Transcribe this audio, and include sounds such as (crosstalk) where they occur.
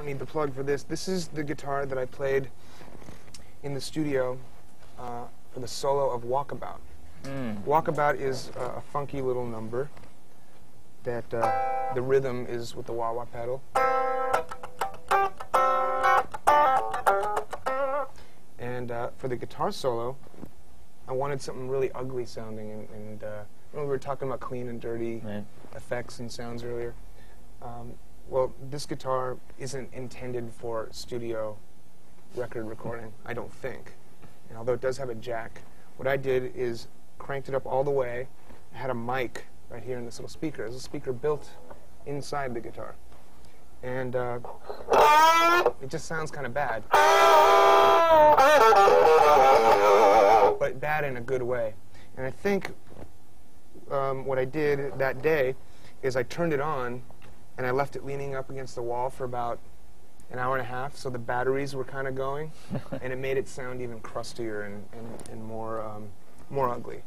don't need the plug for this. This is the guitar that I played in the studio uh, for the solo of Walkabout. Mm. Walkabout is uh, a funky little number that uh, the rhythm is with the wah wah pedal. And uh, for the guitar solo, I wanted something really ugly sounding. And, and uh, we were talking about clean and dirty Right. effects and sounds earlier. Um, well, this guitar isn't intended for studio record recording, I don't think. And although it does have a jack, what I did is cranked it up all the way. I had a mic right here in this little speaker. There's a speaker built inside the guitar. And uh, it just sounds kind of bad. But bad in a good way. And I think um, what I did that day is I turned it on and I left it leaning up against the wall for about an hour and a half, so the batteries were kind of going, (laughs) and it made it sound even crustier and, and, and more, um, more ugly.